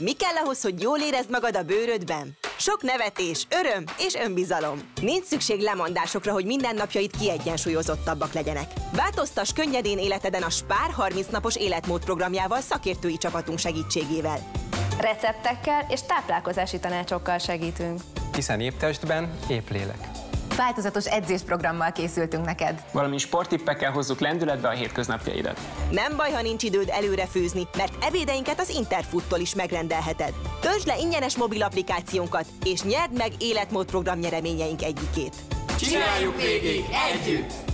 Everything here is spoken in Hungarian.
Mi kell ahhoz, hogy jól érezd magad a bőrödben? Sok nevetés, öröm és önbizalom. Nincs szükség lemondásokra, hogy mindennapjaid kiegyensúlyozottabbak legyenek. Változtass könnyedén életeden a Spár 30 napos életmód programjával szakértői csapatunk segítségével. Receptekkel és táplálkozási tanácsokkal segítünk. Hiszen épp testben, épp lélek. Változatos edzésprogrammal készültünk neked. Valami sporttippekkel hozzuk lendületbe a hétköznapjaidat. Nem baj, ha nincs időd előre főzni, mert ebédeinket az Interfoottól is megrendelheted. Töltsd le ingyenes mobil applikációnkat, és nyerd meg életmód program nyereményeink egyikét. Csináljuk végig együtt!